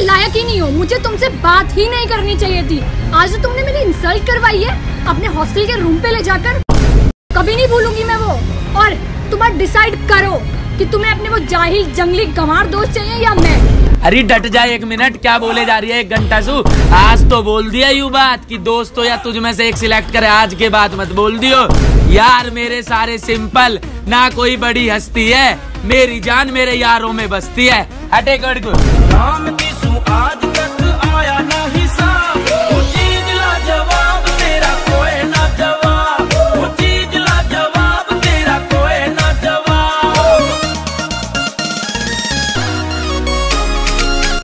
के लायक ही नहीं हो। मुझे तुमसे बात ही नहीं करनी चाहिए थी। आज तो तुमने मेरी इंसल्ट करवाई है। अपने हॉस्टल के रूम पे ले जाकर। कभी नहीं भूलूँगी मैं वो। और तुम्हारा डिसाइड करो कि तुम्हें अपने वो जाहिल जंगली गंवार दोस्त चाहिए या मैं? अरे, डट जाए एक मिनट क्या बोले जा रही है एक घंटा सु? आज तो बोल दिया यू बात कि दोस्तों या तुझ में से एक सिलेक्ट करे। आज के बाद मत बोल दियो। यार मेरे सारे सिंपल, ना कोई बड़ी हस्ती है। मेरी जान मेरे यारों में बसती है। हटे को राम